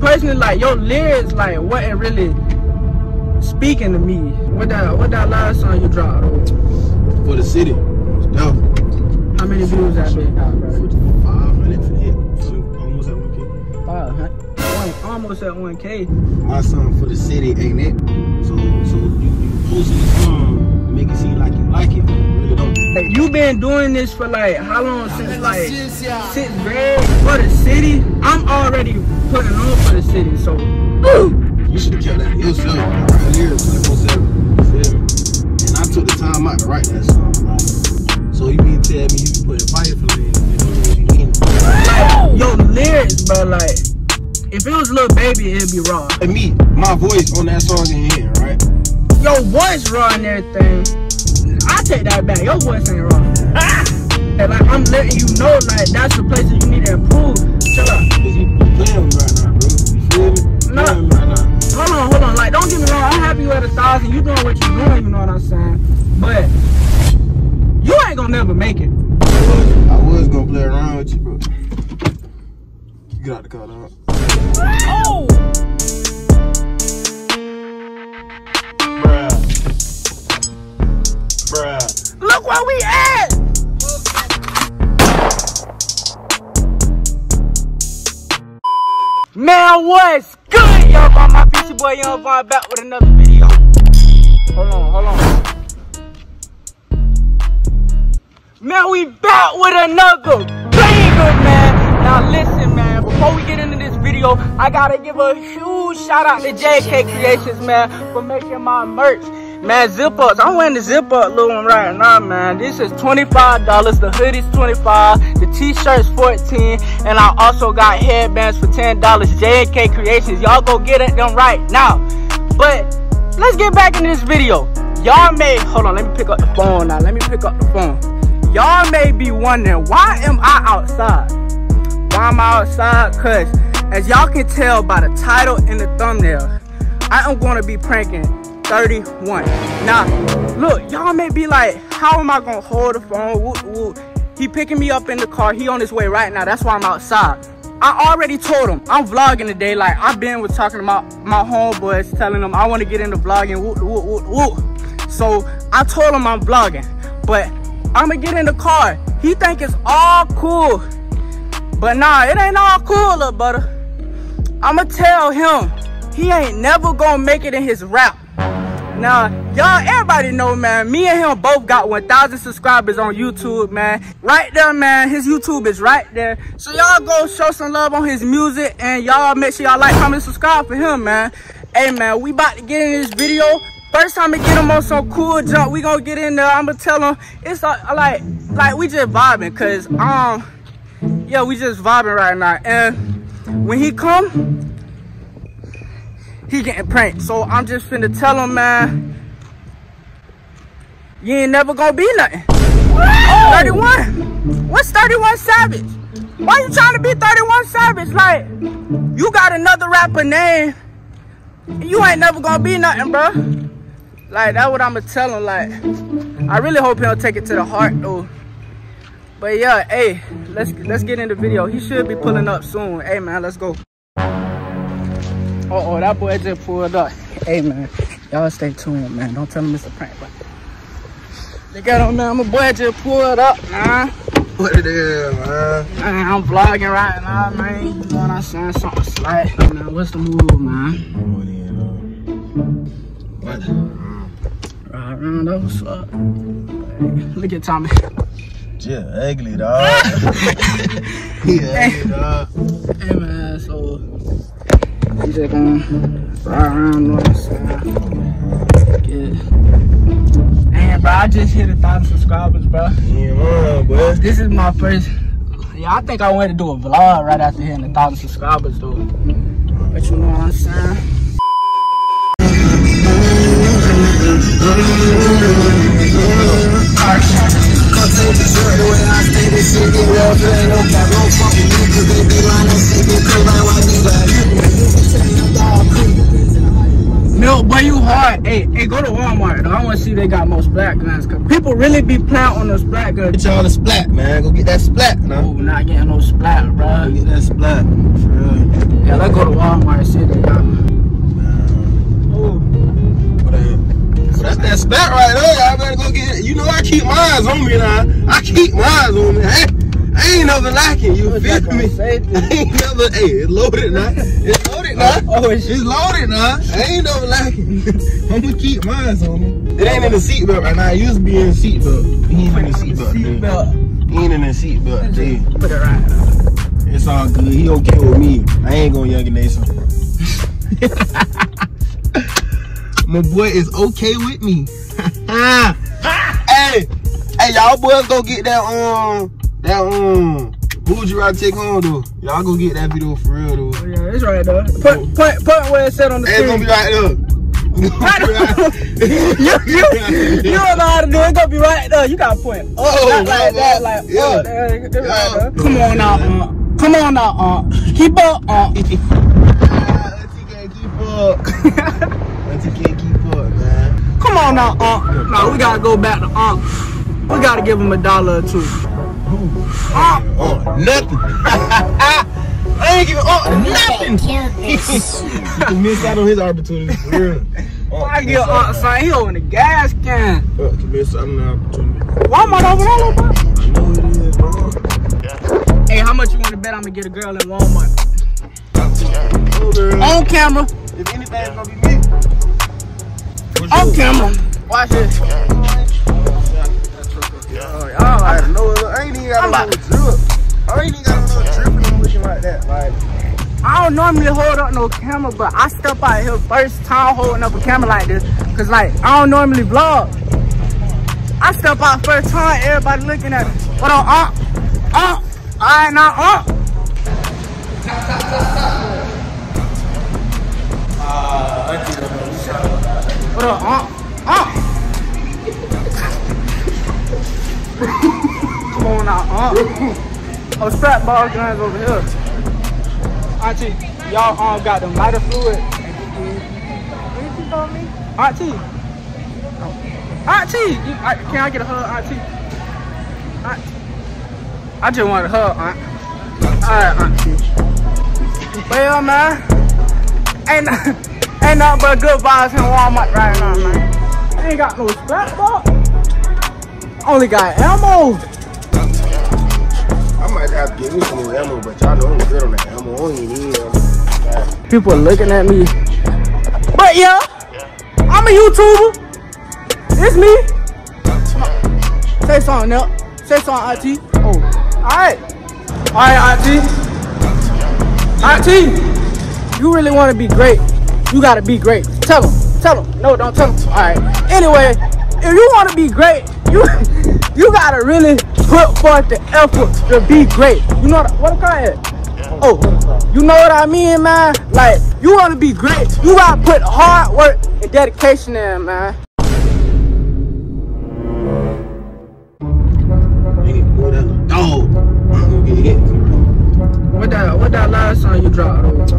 personally, like your lyrics, like wasn't really speaking to me. What that what that last song you dropped? For the city. No. How many views that been got, bro? 500 for the hit. Almost at 1K. Five hundred. Almost at one k. My song for the city, ain't it? So, so you, you posting the song, make it seem like you like it. Really don't. Hey, you been doing this for like how long? Since like sixth grade for the city. I'm already putting it on for the city, so. You should have kept that to yourself. I write lyrics 24 7. You? And I took the time out to write that song. Right? So you mean tell me you put fire for me? You know what you mean? like, your lyrics, bro, like, if it was Lil Baby, it'd be raw. And me, my voice on that song in here, right? Your voice raw and everything. I take that back. Your voice ain't raw. Ah! And like, I'm letting you know, like, that's the places you need to improve. Chill out. Cause you, you playing right now, bro. You feel me? No. Playing with me right now. Hold on, hold on. Like, don't get me wrong. I'm happy you at a thousand. You doing what you doing, you know what I'm saying? But you ain't gonna never make it. I was gonna play around with you, bro. You get out the car, dog. Oh! Bruh. Bruh. Look where we at! Man, what's good, y'all? By my future boy, Young Von, back with another video. Hold on, hold on. Man, we back with another banger, man. Now listen, man, before we get into this video, I gotta give a huge shout out to JK Creations, man, for making my merch. Man, zip ups. I'm wearing the zip up little one right now, man. This is $25. The hoodie's 25 The t-shirt's 14 And I also got headbands for $10. JK Creations. Y'all go get it them right now. But let's get back into this video. Y'all may hold on, let me pick up the phone now. Let me pick up the phone. Y'all may be wondering why am I outside? Why am I outside? Cause as y'all can tell by the title and the thumbnail, I am gonna be pranking 31. Now, look, y'all may be like, how am I gonna hold the phone? Woo, woo. He picking me up in the car. He on his way right now. That's why I'm outside. I already told him I'm vlogging today. Like I've been with talking about my homeboys, telling them I want to get into vlogging. Woo, woo, woo, woo. So I told him I'm vlogging, but I'm gonna get in the car. He think it's all cool, but nah, it ain't all cool, little butter. I'ma tell him he ain't never gonna make it in his rap. Now, y'all, everybody know, man, me and him both got 1,000 subscribers on YouTube, man. Right there, man, his YouTube is right there. So y'all go show some love on his music, and y'all make sure y'all like, comment, subscribe for him, man. Hey, man, we about to get in this video. First time to get him on some cool jump, we gonna get in there. I'ma tell him, it's uh, like, like, we just vibing, cause, um, yeah, we just vibing right now. And when he come, he getting pranked. So I'm just finna tell him, man, you ain't never gonna be nothing. 31? What's 31 Savage? Why you trying to be 31 Savage? Like, you got another rapper name. and You ain't never gonna be nothing, bro. Like, that's what I'ma tell him. Like, I really hope he don't take it to the heart, though. But yeah, hey, let's let's get in the video. He should be pulling up soon. Hey man, let's go. Uh oh, that boy just pulled up. Hey man, y'all stay tuned, man. Don't tell him it's a prank, but look at him, man. My boy just pulled up, man. What it is, man? Man, I'm vlogging right now, man. You know what I'm saying? Something slight. Man, what's the move, man? What? Right around that, what's up? Look at Tommy. Yeah, ugly, dog. yeah, ugly, dog. Hey man, so we just gonna ride around north side. Get Man, bro, I just hit a thousand subscribers, bro. Yeah, man, boy. This is my first. Yeah, I think I wanted to do a vlog right after hitting a thousand subscribers, though. But you know what I'm saying? To Walmart. Though. I want to see they got more splat guns. Cause people really be playing on those splat guns. Get y'all the splat, man. Go get that splat, Oh, now. not getting no splat, bro. Go get that splat. For real. Yeah, let's go to Walmart and see if they got. Oh, But, uh, so that's that splat right there. Y'all better go get it. You know I keep mine on me now. I keep mine on me. I, I ain't never lacking. You feel me? gonna? I ain't never. Hey, it's loaded now. It's loaded now. Oh, it's- It's loaded now. I ain't never lacking. I'ma keep mine on me. It ain't in the seatbelt right now. It used to be in the seatbelt. He ain't in the seatbelt. dude. Seatbelt. He ain't in the seatbelt. G. Put it right. It's all good. He okay with me. I ain't gonna younger Nation. My boy is okay with me. hey, hey, y'all boys go get that um that um who would you rather take home though? Y'all go get that video for real though. Oh, yeah, it's right there. Put, put, put where it said on the it's gonna be right there. It's gonna be right- you, you, you don't know how to do it. It's gonna be right there. You gotta point. Oh, Oh, like that. Like, Yeah. oh, there, it's right. Come on now, uh. Come on now, uh. Keep up, uh. Ah, Auntie can't keep up. Auntie can't keep up, man. Come on now, uh. No, we gotta go back to uh. We gotta give him a dollar or two. Oh, nothing. I ain't giving oh nothing. he missed out on his opportunity for real. Oh, I get uh, son, he on the gas can. Oh, he missed out on the opportunity. Walmart over there, bro. I know it is, bro. Hey, how much you want to bet I'm gonna get a girl in Walmart? Oh. On camera. If anything, it's gonna be me. On camera. Watch this. Oh, y'all I like, know it. I ain't even got no drip. I ain't even got no dripping and looking like that. Like, I don't normally hold up no camera, but I step out here first time holding up a camera like this. Cause like, I don't normally vlog. I step out first time, everybody looking at me. What up, uh? Uh? I not uh? What up, uh? Come on now, uh? Oh, strap ball guns over here. Auntie, y'all um got the lighter fluid. What you told me? Auntie. Oh. Auntie, you, I, can I get a hug, Auntie? Auntie. I just want a hug, Aunt. Alright, Auntie. Well, man, ain't ain't nothing but good vibes in Walmart right now, man. I ain't got no scrap box. Only got ammo. I might have to get me some more ammo, but y'all know I'm good on that ammo. I don't need ammo. People looking at me. But yeah, I'm a YouTuber. It's me. Say something else. Say something, Auntie. Oh, alright. Alright, Auntie. Auntie, you really want to be great. You gotta be great. Tell them. Tell them. No, don't tell them. Alright. Anyway, if you want to be great, you you gotta really put forth the effort to be great. You know what, what a car is? Oh, you know what I mean, man? Like, you want to be great, you gotta put hard work and dedication in, man. Nigga, boy, that's dog. I'm gonna get hit. What that, what that last song you dropped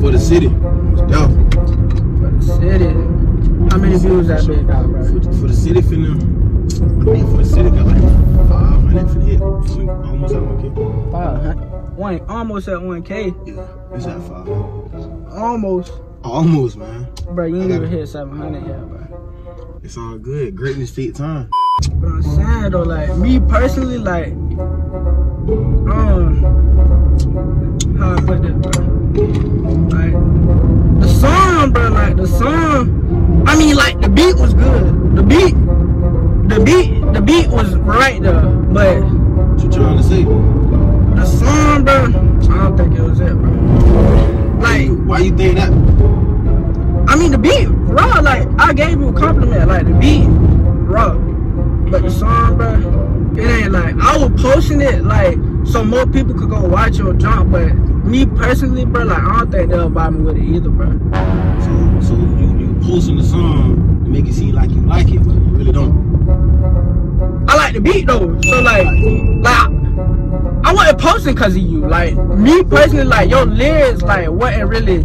For the city. Dog. for the city? How many views that big got, bro? For, for the city finna. I mean, for the city got like 500 for the hit. Me, almost at 1K. Five. One, almost at 1K. Yeah, it's at 500. Almost. Almost, man. Bro, you ain't even hit 700 yet, bro. It's all good. Greatness take time. But I'm saying though, like me personally, like, um, how I put this, bro? Like the song, bro, like the song. I mean, like the beat was good. The beat, the beat, the beat was right though, but What you trying to say? the song, bro, I don't think it was it, bro. Like, Why you think that? I mean, the beat raw. Like I gave you a compliment. Like the beat raw, but the song, bro, it ain't like I was posting it like so more people could go watch your jump. But me personally, bro, like I don't think they'll buy me with it either, bro. So, so you, you posting the song to make it seem like you like it, but you really don't. Like the beat though. So like, like I wasn't posting cause of you. Like me personally, like your lyrics, like wasn't really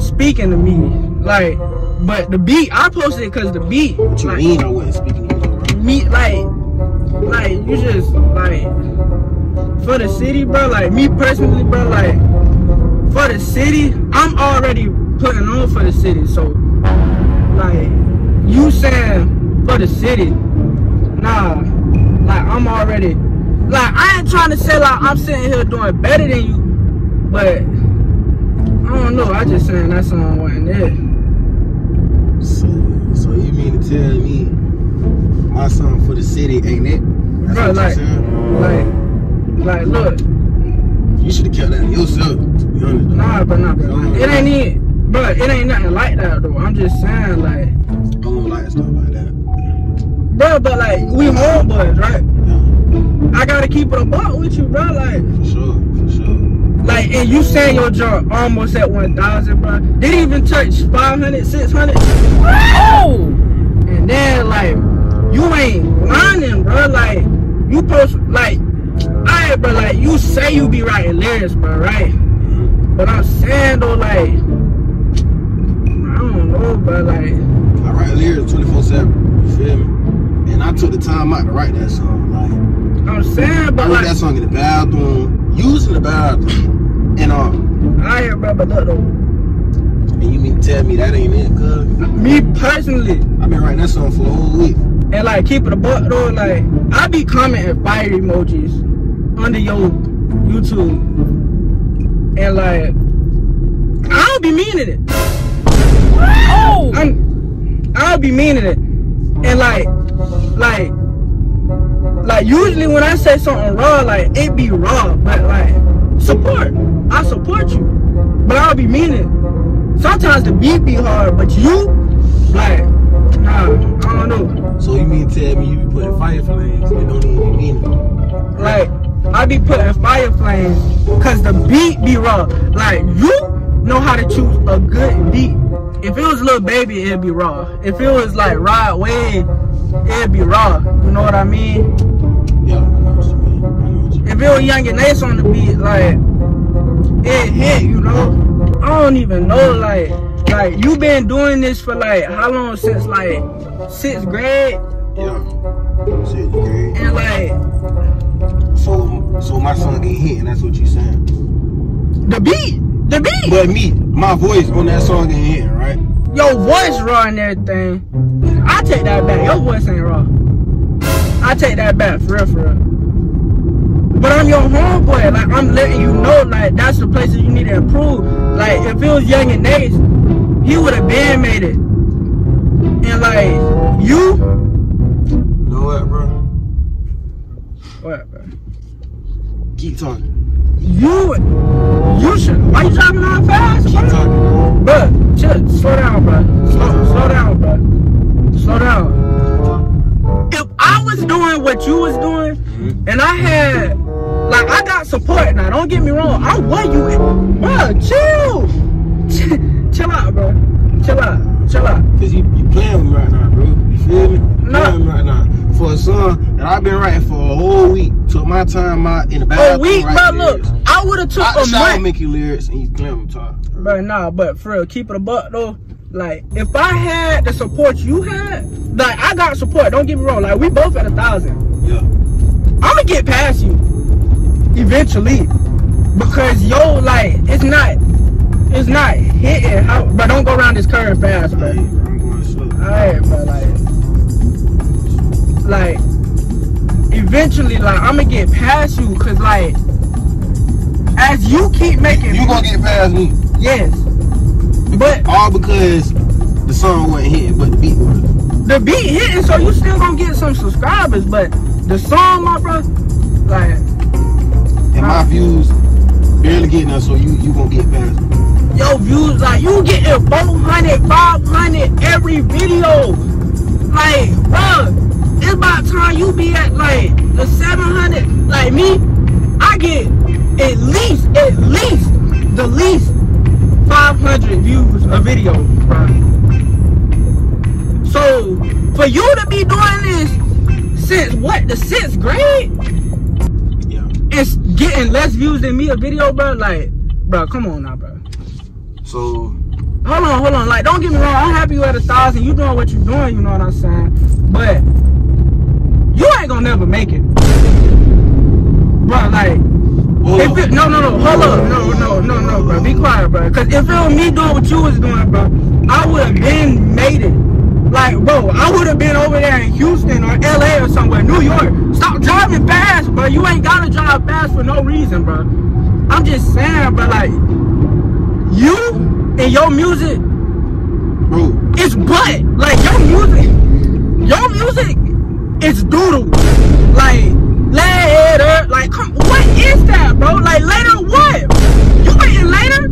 speaking to me. Like but the beat, I posted it because the beat. What you like, mean I wasn't speaking English, bro? Me, like, like, you just, like, for the city, bro, like, me personally, bro, like, for the city, I'm already putting on for the city, so, like, you saying for the city, nah, like, I'm already, like, I ain't trying to say, like, I'm sitting here doing better than you, but, I don't know, I just saying that song wasn't it. So, so you mean to tell me my song for the city ain't it? Bro, like, like, like, look, You should have kept that yourself, to be honest. though. Nah, but nah, bro. Like, it ain't even, bro. It ain't nothing like that though. I'm just saying, like, I don't like stuff like that. Bro. But like, we homeboys, right? Yeah, I gotta keep it a buck with you, bro. Like, for sure, for sure. like, and you saying your jump almost at 1,000, bro. Didn't even touch 500, 600. Oh! And then like, you ain't lying, bro. Like, you post like, alright, bro. Like, you say you be writing lyrics, bro, right? But I'm saying though, like, I don't know, bro. Like. I write lyrics 24 7, you feel me? And I took the time out to write that song. Like, I'm saying, I but wrote like, that song in the bathroom, using the bathroom. And um, I hear, bro, but look though, and you mean tell me that ain't it, cuz? me personally, I've been writing that song for a whole week. and like keep it a buck though, like I be commenting fire emojis under your YouTube, and like I don't be meaning it. Oh, I'm, I don't be meaning it, and like, like, like usually when I say something raw, like it be raw, but like support, I support you, but I don't be meaning. Sometimes the beat be hard, but you, like, nah, I don't know. So you mean tell me you be putting fire flames and don't even mean it? Like, I be putting fire flames, cause the beat be raw. Like, you know how to choose a good beat. If it was Lil Baby, it'd be raw. If it was like Rod Wave, it'd be raw. You know what I mean? Yeah, I know what you mean. I know what you mean. If it was Young and Ace on the beat, like, it hit, you know? I don't even know, like, like, you been doing this for like, how long since like, sixth grade? Yeah. Shit, great. And like, So, so my son get hit, and that's what you saying. the beat, the beat. But me, my voice on that song get hit, right? Your voice raw and everything. I take that back. Your voice ain't raw. I take that back for real, for real. But I'm your homeboy. Like I'm letting you know, like that's the places you need to improve. Like if it was Young and Nace, he would have been made it. And like You Keep talking. You, you should. Why you driving on fast, Keep bro? talking. Bro, chill, slow down, bro. Slow, slow down, bro. Slow down. If I was doing what you was doing, Mhm. and I had, like, I got support now. Don't get me wrong. I want you, bro. Chill, chill out, bro. Chill out, chill out. Cause you, you playing with me right now, bro. You feel me? Nah. Playing with me right now. For a song that I've been writing for a whole week. Took my time out in the A week, bro. writing Look. I would have took Out the a shower, month. make you lyrics, and you playing with talk. Bro, nah, but for real, keep it a buck though. Like, if I had the support you had, like, I got support. Don't get me wrong. Like, we both at a thousand. Yeah. I'm gonna get past you eventually because yo, like, it's not, it's not hitting. How, but don't go around this curve fast, Hey, bro. I'm going slow. Alright, but like, like, eventually, like, I'm gonna get past you because, like, as you keep making, You gonna get past me. yes, but All because the song wasn't hitting, but the beat was. the beat hitting, so you still gonna get some subscribers. But the song, my bro, like, And my views barely getting us, so you you gonna get past me. your views, like, you getting 400, 500 every video. Like, bro, it's about time you be at like the 700. Like me, I get at least, at least, the least 500 views a video, bro. So, for you to be doing this since what, the sixth grade? Yeah. It's getting less views than me a video, bro. Like, bro, come on now, bro. So hold on, hold on. Like, don't get me wrong. I'm happy you at a thousand. You doing what you're doing. You know what I'm saying? But you ain't gonna never make it, bro. Like, if it, no, no, no. Hold up, no, no, no, no, bro. Be quiet, bro. Cause if it was me doing what you was doing, bro, I would have been made it. Like, bro, I would have been over there in Houston or LA or somewhere, New York. Stop driving fast, bro. You ain't gotta drive fast for no reason, bro. I'm just saying, bro, like, you and your music Bro, it's butt. Like your music, your music is doodle. Like later, like come, what is that, bro? Like later, what? You waiting later?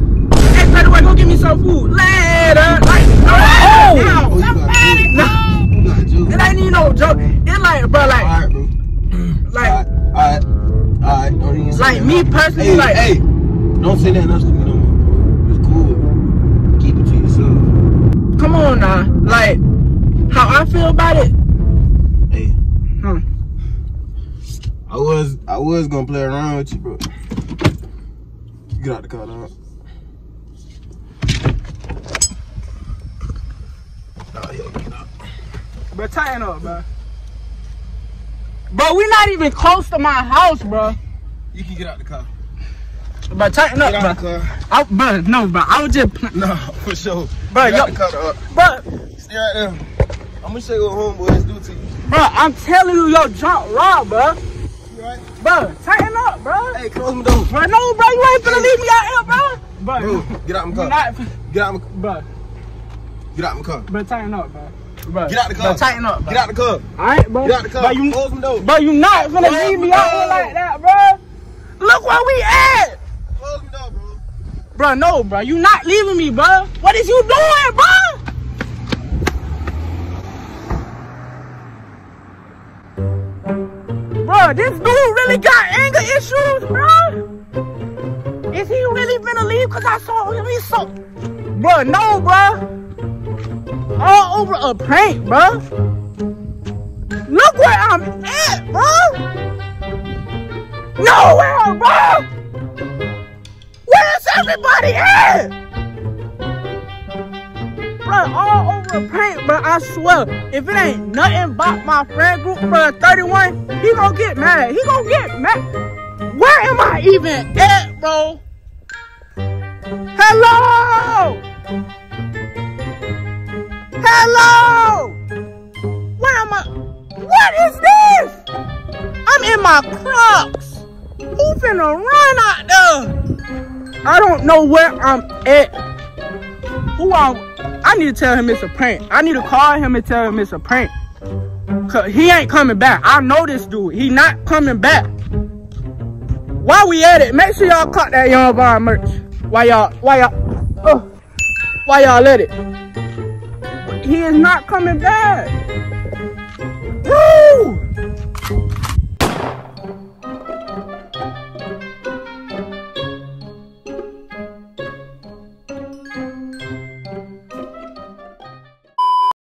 Hey, by the way, go get me some food. Later, like oh, oh, got no, juice. You got it ain't even no joke. It like, bro, like, Alright, bro. like, Alright, alright. Don't even say like that. me personally, Hey, like, hey, don't say that else to me no more, bro. It's cool. Keep it to yourself. come on now, like, how I feel about it. Hey, Hmm. I was, I was gonna play around with you, bro. Get out the car, dog. Oh, yeah, out. Bro, tighten up, bro. Bro, we not even close to my house, bro. You can get out the car. But tighten up, Get out bro. the car. I, bro, no, bro. I was just, No, for sure. Bro, get out yo- the car, dog. bro, Stay right there. I'm gonna show you what homeboys do to you. bro. I'm telling you, yo, junk raw, bro. You? Bro, tighten up, bro. Hey, close my door. Bro, no, bro, you ain't finna leave me out here, bro. Bro, Bro, get out my car. not, Get out my, bro, get out my car. bro, tighten up, bro. Bro, Get out the car. Bro, tighten up, bro. Get out the car. All right, bro. Get out the car. Bro, you, Close my door. bro, you not finna Close leave me out here like that, bro. Look where we at. Close my door, bro. Bro, no, bro. You not leaving me, bro. What is you doing, bro? Bro, this dude really got anger issues, bro. Is he really gonna leave? Cause I saw him. He's so, bro. No, bro. All over a prank, bro. Look where I'm at, bro. Nowhere, bro. Where's everybody at? Bro, all over a paint, bro. I swear, if it ain't nothing but my friend group, bro, 31, he gonna get mad. He gonna get mad. Where am I even at, bro? Hello? Hello? Where am I? What is this? I'm in my Crocs. Who finna run out there? I don't know where I'm at. Who I I need to tell him it's a prank. I need to call him and tell him it's a prank. Cause he ain't coming back. I know this dude. He not coming back. While we at it, make sure y'all caught that Young Von merch. Why y'all, why y'all, uh, why y'all let it? He is not coming back.